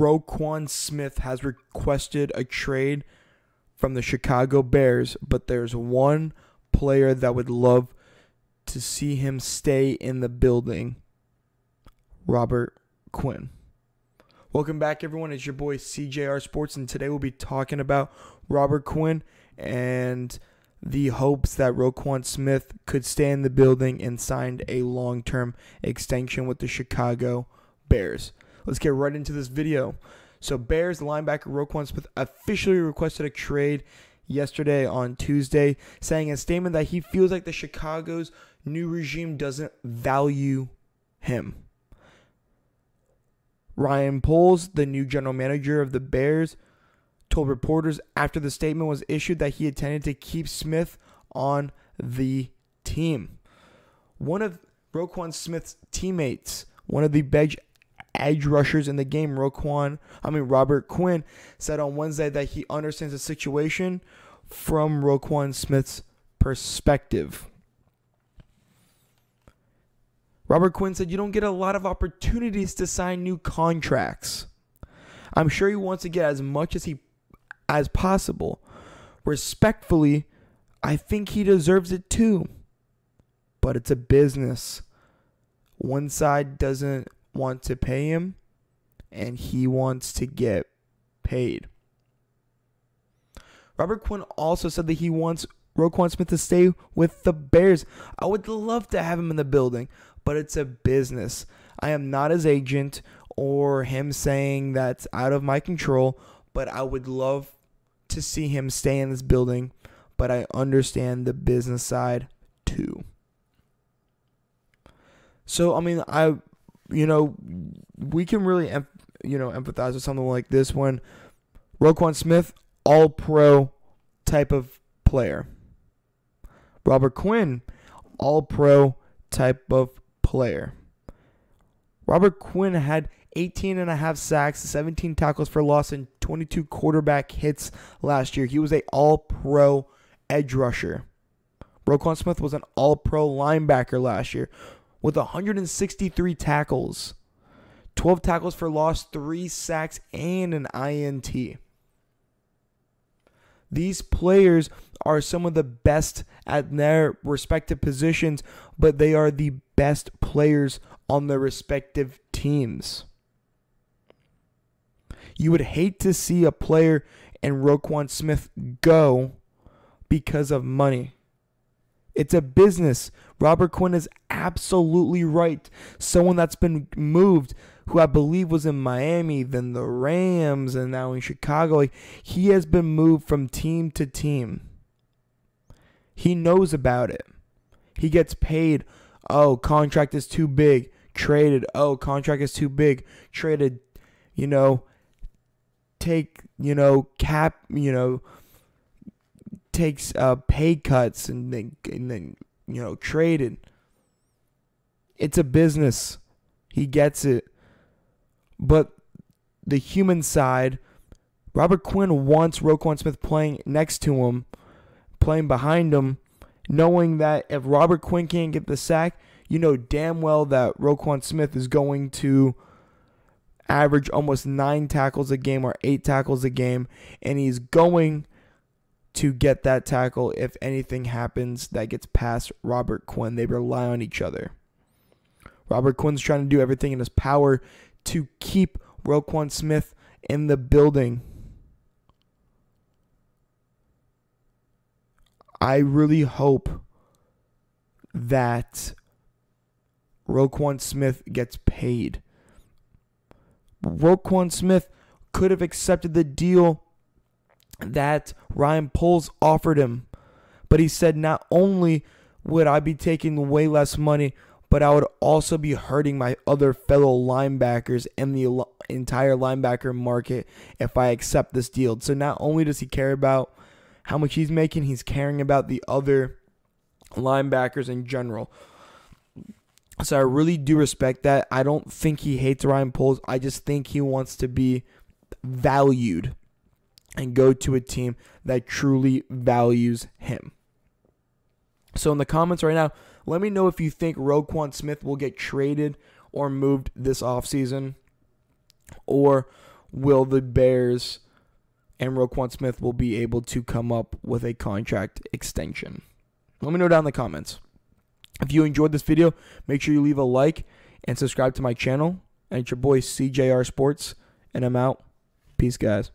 Roquan Smith has requested a trade from the Chicago Bears, but there's one player that would love to see him stay in the building Robert Quinn. Welcome back, everyone. It's your boy CJR Sports, and today we'll be talking about Robert Quinn and the hopes that Roquan Smith could stay in the building and signed a long term extension with the Chicago Bears. Let's get right into this video. So, Bears linebacker Roquan Smith officially requested a trade yesterday on Tuesday, saying in a statement that he feels like the Chicago's new regime doesn't value him. Ryan Poles, the new general manager of the Bears, told reporters after the statement was issued that he intended to keep Smith on the team. One of Roquan Smith's teammates, one of the edge, edge rushers in the game, Roquan, I mean Robert Quinn, said on Wednesday that he understands the situation from Roquan Smith's perspective. Robert Quinn said, You don't get a lot of opportunities to sign new contracts. I'm sure he wants to get as much as he as possible. Respectfully, I think he deserves it too. But it's a business. One side doesn't want to pay him, and he wants to get paid. Robert Quinn also said that he wants Roquan Smith to stay with the Bears. I would love to have him in the building, but it's a business. I am not his agent or him saying that's out of my control, but I would love to see him stay in this building, but I understand the business side too. So, I mean, I, you know, we can really, you know, empathize with something like this when Roquan Smith, all pro type of player. Robert Quinn, all pro type of player. Robert Quinn had 18 and a half sacks, 17 tackles for loss, and 22 quarterback hits last year. He was a all pro edge rusher. Roquan Smith was an all pro linebacker last year with 163 tackles, 12 tackles for loss, 3 sacks, and an INT. These players are some of the best at their respective positions, but they are the best players on their respective teams. You would hate to see a player and Roquan Smith go because of money. It's a business. Robert Quinn is absolutely right. Someone that's been moved, who I believe was in Miami, then the Rams, and now in Chicago. He has been moved from team to team. He knows about it. He gets paid. Oh, contract is too big. Traded. Oh, contract is too big. Traded. You know, take, you know, cap, you know, takes uh, pay cuts and then, and then, you know, traded. It's a business. He gets it. But the human side, Robert Quinn wants Roquan Smith playing next to him, playing behind him, knowing that if Robert Quinn can't get the sack, you know damn well that Roquan Smith is going to average almost nine tackles a game or eight tackles a game, and he's going to get that tackle if anything happens that gets past Robert Quinn. They rely on each other. Robert Quinn's trying to do everything in his power to keep Roquan Smith in the building. I really hope that Roquan Smith gets paid. Roquan Smith could have accepted the deal that Ryan Poles offered him. But he said, not only would I be taking way less money, but I would also be hurting my other fellow linebackers and the entire linebacker market if I accept this deal. So not only does he care about how much he's making, he's caring about the other linebackers in general. So I really do respect that. I don't think he hates Ryan Poles. I just think he wants to be valued and go to a team that truly values him. So in the comments right now, let me know if you think Roquan Smith will get traded or moved this offseason or will the Bears and Roquan Smith will be able to come up with a contract extension? Let me know down in the comments. If you enjoyed this video, make sure you leave a like and subscribe to my channel. And it's your boy CJR Sports, and I'm out. Peace, guys.